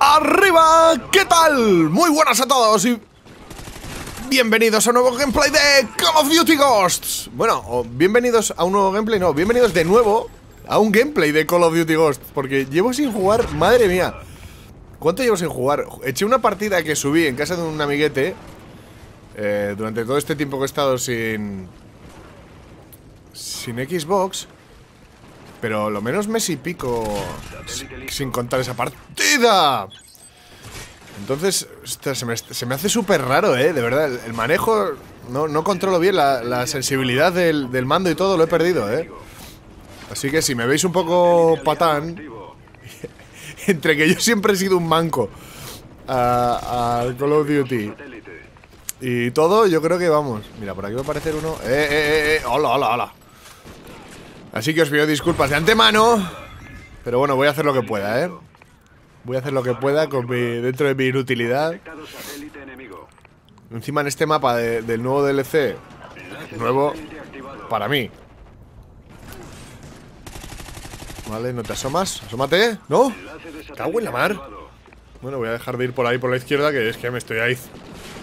¡Arriba! ¿Qué tal? Muy buenas a todos y... Bienvenidos a un nuevo gameplay de Call of Duty Ghosts Bueno, bienvenidos a un nuevo gameplay, no, bienvenidos de nuevo a un gameplay de Call of Duty Ghosts Porque llevo sin jugar, madre mía ¿Cuánto llevo sin jugar? Eché una partida que subí en casa de un amiguete eh, Durante todo este tiempo que he estado sin... Sin Xbox Pero lo menos mes y pico Sin contar esa partida entonces, se, me, hace súper raro, ¿eh? De verdad, el, manejo... No, no, controlo bien la, sensibilidad del, mando y todo, lo he perdido, ¿eh? Así que si me veis un poco patán... entre que yo siempre he sido un manco al Call of Duty y todo, yo creo que vamos. Mira, por aquí va a aparecer uno. ¡Eh, eh, eh! eh! ¡Hola, hola, hola! Así que os pido disculpas de antemano. Pero bueno, voy a hacer lo que pueda, ¿eh? Voy a hacer lo que pueda con dentro de mi inutilidad. Encima en este mapa del nuevo DLC. Nuevo para mí. Vale, no te asomas. Asómate, ¿no? Cago en la mar. Bueno, voy a dejar de ir por ahí por la izquierda, que es que me estoy ahí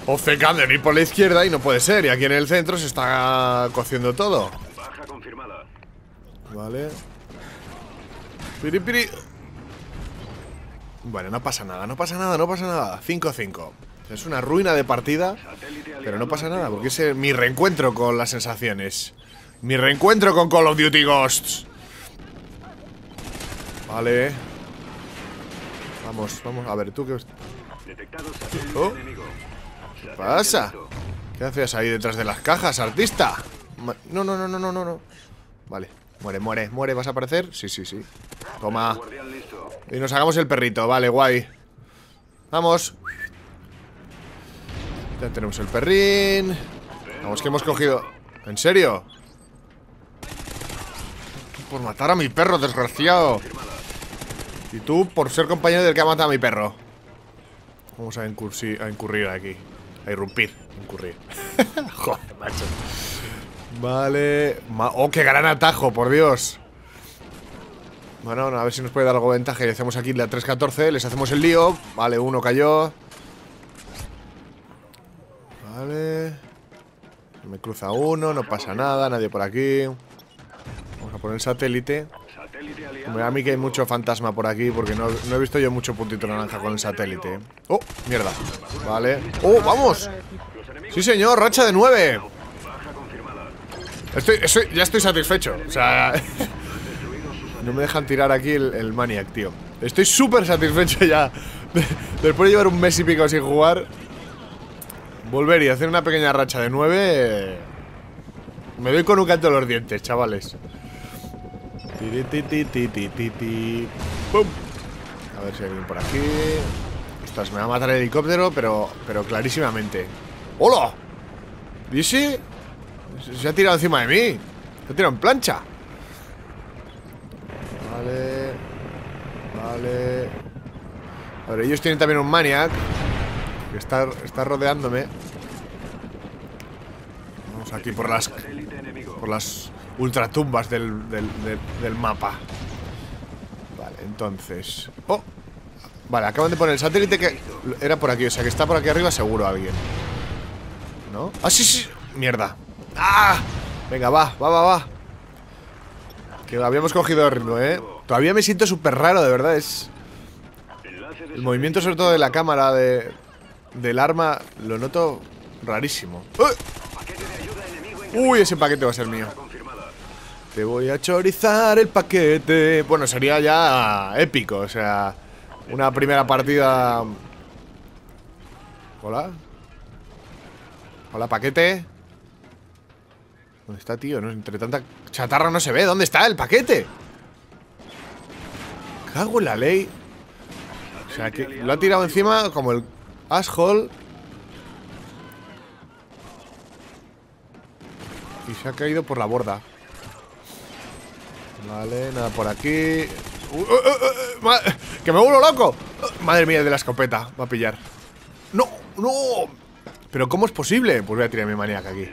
ofecando en ir por la izquierda y no puede ser. Y aquí en el centro se está cociendo todo. Vale. Piri, piri. Bueno, no pasa nada, no pasa nada, no pasa nada 5-5 Es una ruina de partida Pero no pasa nada, porque es mi reencuentro con las sensaciones Mi reencuentro con Call of Duty Ghosts Vale Vamos, vamos, a ver, tú qué... Oh. ¿Qué pasa? ¿Qué haces ahí detrás de las cajas, artista? No, no, no, no, no, no Vale, muere, muere, muere, ¿vas a aparecer? Sí, sí, sí. Toma. Y nos hagamos el perrito, vale, guay. Vamos. Ya tenemos el perrín. Vamos, que hemos cogido. ¿En serio? Por matar a mi perro, desgraciado. Y tú por ser compañero del que ha matado a mi perro. Vamos a, incurrir aquí. A irrumpir, incurrir. Joder, macho Vale Oh, qué gran atajo, por Dios bueno, a ver si nos puede dar algo de ventaja Y hacemos aquí la 314, les hacemos el lío Vale, uno cayó Vale Me cruza uno, no pasa nada Nadie por aquí Vamos a poner satélite a mí que hay mucho fantasma por aquí Porque no, he visto yo mucho puntito naranja con el satélite ¡Oh! Mierda Vale ¡Oh! ¡Vamos! ¡Sí, señor! ¡Racha de 9! Estoy, ya estoy satisfecho O sea... No me dejan tirar aquí el, Maniac, tío Estoy súper satisfecho ya Después de llevar un mes y pico sin jugar Volver y hacer una pequeña racha de 9 Me doy con un canto de los dientes, chavales ¡Pum! A ver si hay alguien por aquí Ostras, me va a matar el helicóptero Pero, pero clarísimamente ¡Hola! ¿Y si? Se ha tirado encima de mí Se ha tirado en plancha Vale Vale A ver, ellos tienen también un maniac Que está, está rodeándome Vamos aquí por las Por las ultratumbas del, del, del, mapa Vale, entonces Oh Vale, acaban de poner el satélite que era por aquí, o sea que está por aquí arriba seguro alguien. ¿No? ¡Ah, sí, sí! ¡Mierda! ¡Ah! Venga, va, va, va, va. Que habíamos cogido el ritmo, ¿eh? Todavía me siento súper raro, de verdad. Es. El movimiento, sobre todo de la cámara de, del arma, lo noto rarísimo. ¡Uy! Ese paquete va a ser mío. Te voy a chorizar el paquete. Bueno, sería ya épico, o sea, una primera partida. Hola. Hola, paquete. ¿Dónde está, tío? No, entre tanta chatarra no se ve. ¿Dónde está el paquete? Cago en la ley. O sea, que lo ha tirado encima como el asshole. Y se ha caído por la borda. Vale, nada por aquí. Uh, uh, uh, ¡Que me vuelvo loco! Madre mía, de la escopeta. Va a pillar. ¡No! ¡No! ¿Pero cómo es posible? Pues voy a tirar mi maníaca aquí.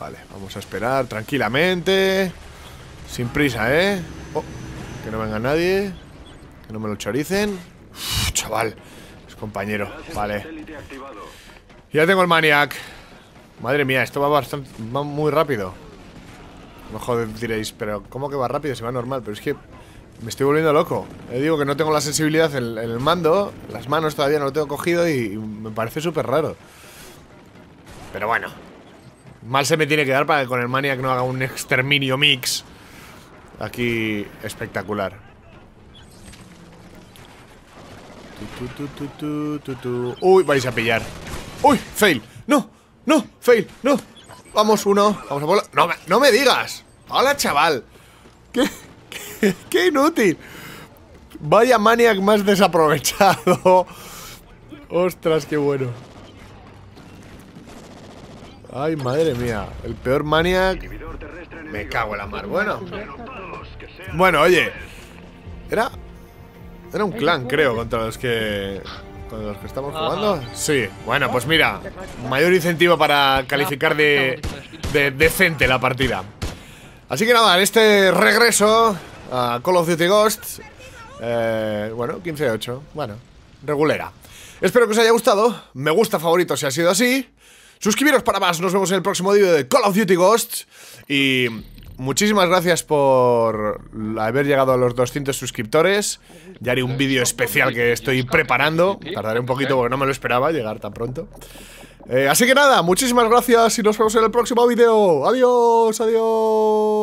Vale, vamos a esperar tranquilamente Sin prisa, ¿eh? Oh, que no venga nadie Que no me lo choricen. chaval. Es compañero. Vale. Ya tengo el Maniac. Madre mía, esto va bastante. Va muy rápido. Mejor diréis, pero ¿cómo que va rápido? Se va normal, pero es que me estoy volviendo loco. Le digo que no tengo la sensibilidad en, el mando, las manos todavía no lo tengo cogido y, me parece súper raro. Pero bueno, mal se me tiene que dar para que con el Maniac no haga un exterminio mix. Aquí espectacular. Uy, vais a pillar. Uy, fail. No, no, fail, no. Vamos, uno. Vamos a volar. No, no me digas. Hola, chaval. ¡Qué inútil! Vaya Maniac más desaprovechado. Ostras, qué bueno. Ay, madre mía. El peor Maniac. Me cago en la mar. Bueno. Bueno, oye. Era. Era un clan, creo, contra los que. Contra los que estamos jugando. Sí. Bueno, pues mira. Mayor incentivo para calificar de, de decente la partida. Así que nada, en este regreso a Call of Duty Ghosts. Eh, bueno, 15-8. Bueno, regulera. Espero que os haya gustado. Me gusta favorito si ha sido así. Suscribiros para más. Nos vemos en el próximo vídeo de Call of Duty Ghosts. Y muchísimas gracias por haber llegado a los 200 suscriptores. Ya haré un vídeo especial que estoy preparando. Tardaré un poquito porque no me lo esperaba llegar tan pronto. Eh, así que nada, muchísimas gracias y nos vemos en el próximo vídeo. Adiós, adiós.